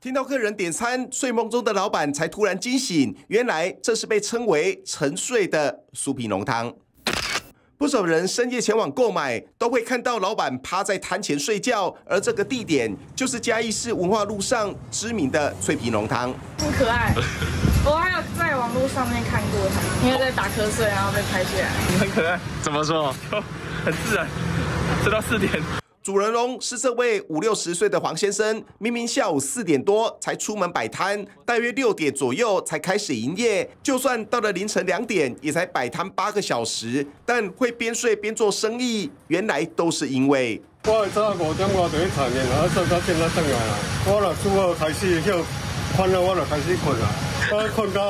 听到客人点餐，睡梦中的老板才突然惊醒，原来这是被称为沉睡的酥皮浓汤。不少人深夜前往购买，都会看到老板趴在摊前睡觉，而这个地点就是嘉义市文化路上知名的脆皮浓汤。很可爱，我还有在网络上面看过他，因为在打瞌睡，然后被拍下来。很可爱，怎么说？很自然，吃到四点。主人翁是这位五六十岁的黄先生，明明下午四点多才出门摆摊，大约六点左右才开始营业。就算到了凌晨两点，也才摆摊八个小时，但会边睡边做生意，原来都是因为我早五点我就去产业了，做到现在转来啦。我若初二开始休，困了我就开始困啦，我困到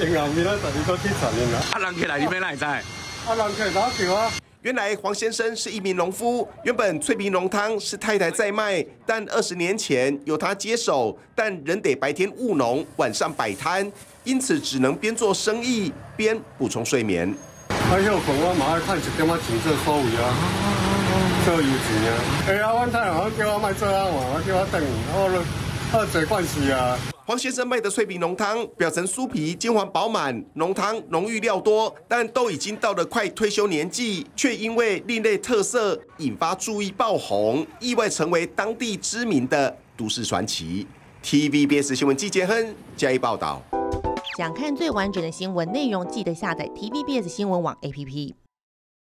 面咧，就去到去产业啦。啊，人起来你边来在？啊，人客打叫啊。原来黄先生是一名农夫，原本脆皮浓汤是太太在卖，但二十年前由他接手，但人得白天务农，晚上摆摊，因此只能边做生意边补充睡眠。啊，休困我嘛爱趁一点仔钱做所谓啊，做油钱啊。哎呀，阮太太叫我卖做啊，我叫我等，我好做惯势啊。黄先生卖的脆皮浓汤，表层酥皮金黄饱满，浓汤浓郁料多，但都已经到了快退休年纪，却因为另类特色引发注意爆红，意外成为当地知名的都市传奇。TVBS 新闻季杰亨加以报道。想看最完整的新闻内容，记得下载 TVBS 新闻网 APP。